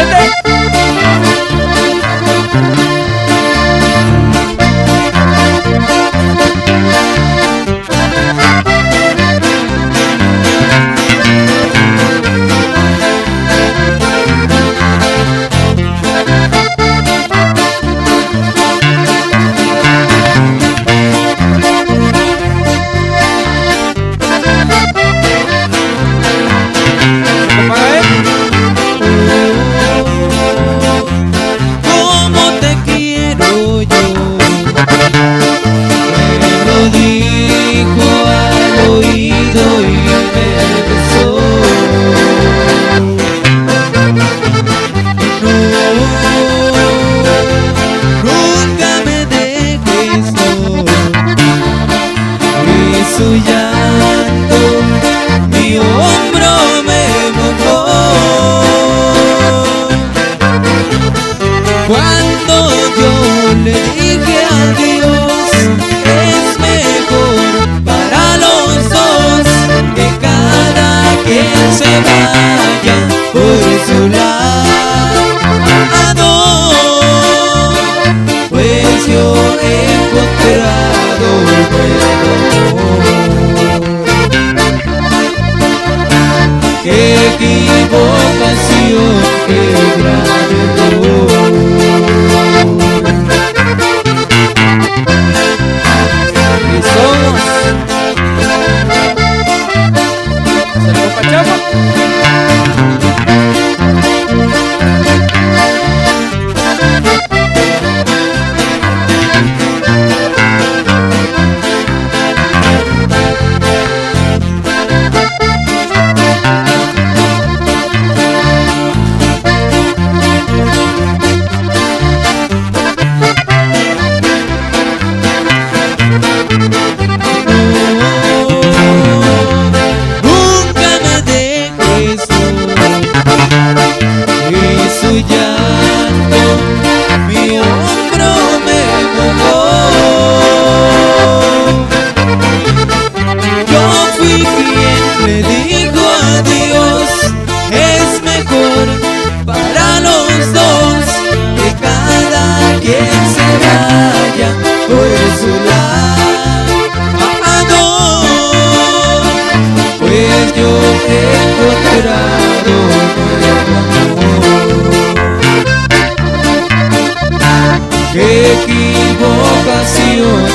Gente suya. ¿Se llanto mi hombro me mojó. Yo fui quien le dijo adiós, es mejor para los dos que cada quien se vaya por su lado. Pues yo he encontrado canción